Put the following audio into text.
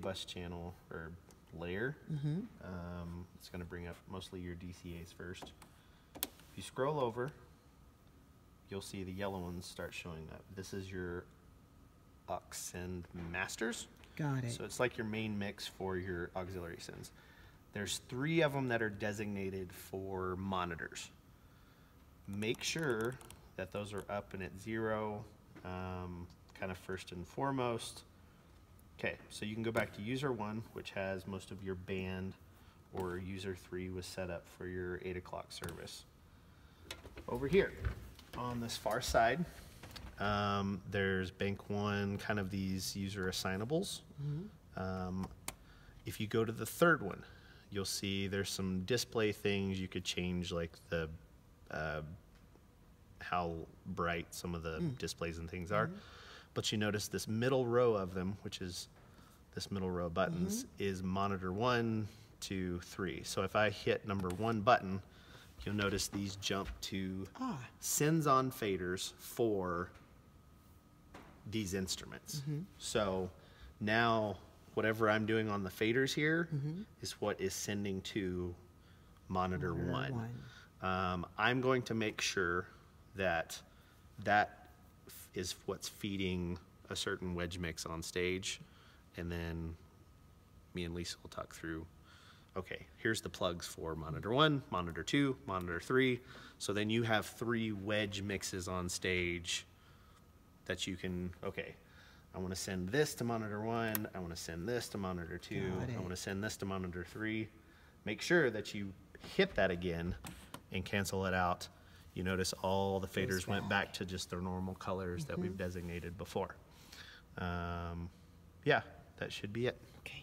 bus channel or layer. Um, it's going to bring up mostly your DCAs first. If you scroll over, you'll see the yellow ones start showing up. This is your aux send masters. Got it. So it's like your main mix for your auxiliary sends. There's three of them that are designated for monitors. Make sure that those are up and at zero, um, kind of first and foremost. Okay, so you can go back to user one, which has most of your band, or user three was set up for your eight o'clock service. Over here, on this far side, um, there's bank one, kind of these user assignables. Um, if you go to the third one, you'll see there's some display things you could change, like the uh, how bright some of the displays and things are. But you notice this middle row of them, which is this middle row of buttons, is monitor one, two, three. So if I hit number one button, you'll notice these jump to Ah. sends on faders for these instruments. So now whatever I'm doing on the faders here is what is sending to monitor, Monitor one. one. Um, I'm going to make sure that that is what's feeding a certain wedge mix on stage, and then me and Lisa will talk through. Okay, here's the plugs for monitor one, monitor two, monitor three. So then you have three wedge mixes on stage that you can. Okay, I want to send this to monitor one. I want to send this to monitor two. I want to send this to monitor three. Make sure that you hit that again and cancel it out. You notice all the faders went back to just their normal colors that we've designated before. Um, yeah, that should be it. Okay.